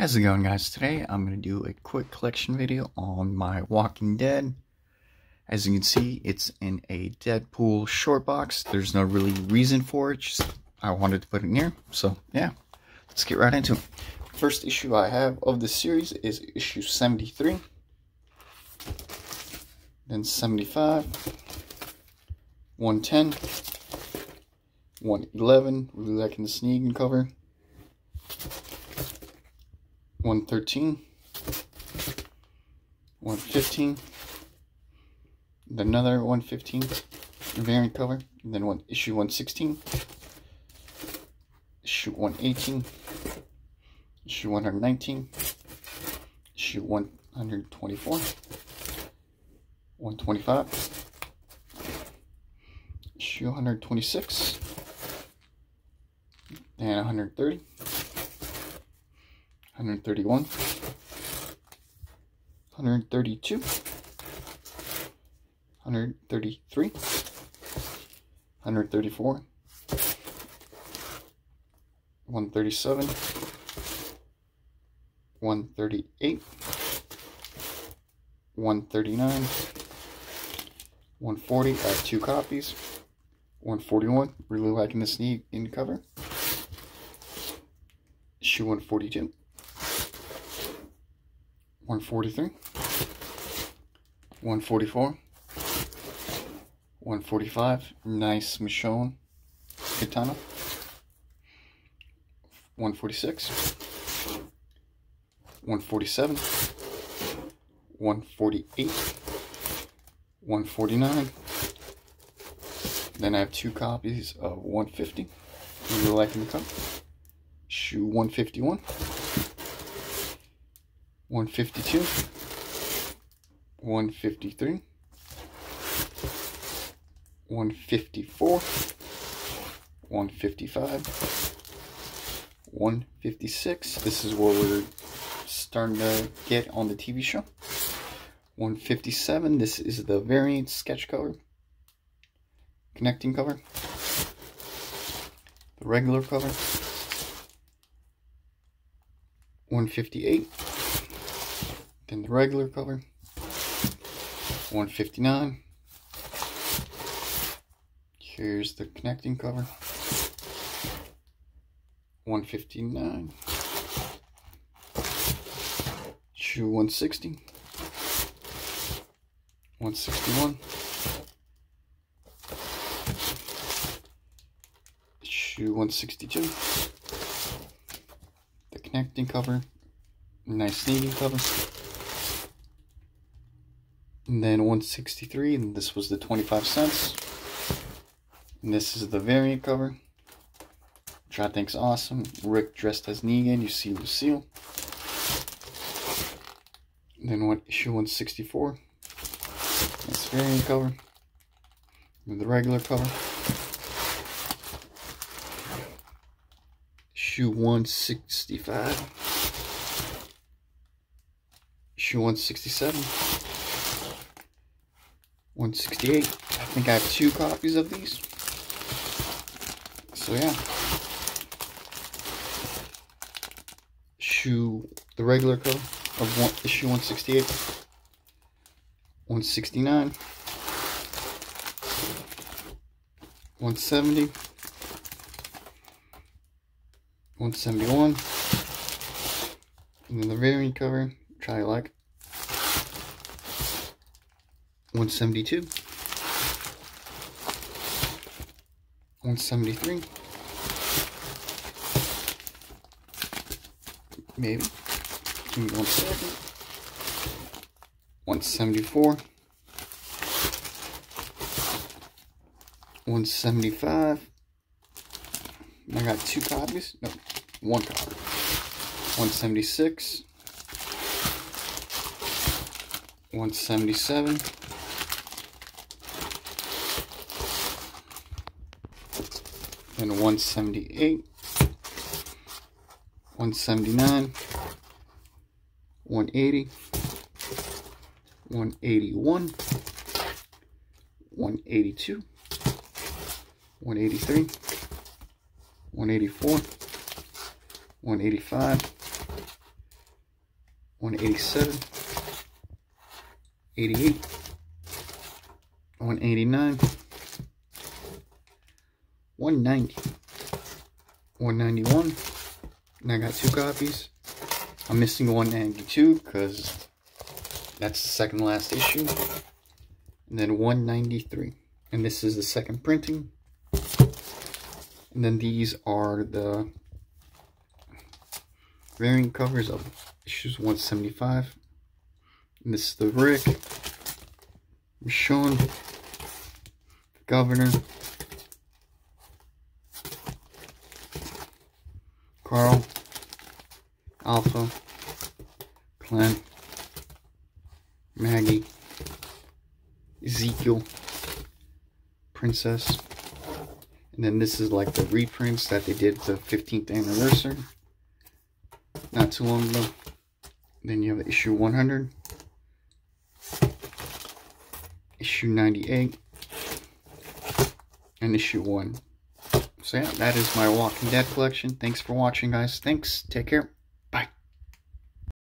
How's it going guys? Today I'm going to do a quick collection video on my Walking Dead. As you can see, it's in a Deadpool short box. There's no really reason for it, just I wanted to put it in here. So yeah, let's get right into it. First issue I have of this series is issue 73. Then 75. 110. 111, really liking the Negan cover. 113, 115, another 115 variant cover, and then one issue 116, issue 118, issue 119, issue 124, 125, issue 126, and 130. 131, 132, 133, 134, 137, 138, 139, 140, I have two copies, 141, really liking this Negan cover, issue 142, 143, 144, 145, nice Michonne Katana, 146, 147, 148, 149, then I have two copies of 150, really liking the cover, shoe 151, 152, 153, 154, 155, 156. This is what we're starting to get on the TV show. 157. This is the variant sketch cover, connecting cover, the regular cover. 158 then the regular cover 159 here's the connecting cover 159 shoe 160 161 shoe 162 the connecting cover nice Negan cover and then 163 and this was the 25 cents. And this is the variant cover which I think is awesome. Rick dressed as Negan you see Lucille. And then what issue 164 this variant cover. And the regular cover. Issue 165 issue 167 168. I think I have two copies of these. So yeah. Issue the regular cover of one, issue 168. 169. 170. 171. And then the variant cover, try like 172, 173, maybe, give me one second, 174, 175, I got two copies, no, one copy, 176, 177, and 178, 179, 180, 181, 182, 183, 184, 185, 187, 88, 189, 190, 191, and I got two copies. I'm missing 192 because that's the second last issue. And then 193. And this is the second printing. And then these are the variant covers of issues 175. And this is the Rick, Sean, Governor, Carl, Alpha, Clint, Maggie, Ezekiel, Princess, and then this is like the reprints that they did the 15th anniversary. Not too long ago. Then you have issue 100, issue 98, and issue 1. So yeah, that is my Walking Dead collection. Thanks for watching, guys. Thanks. Take care.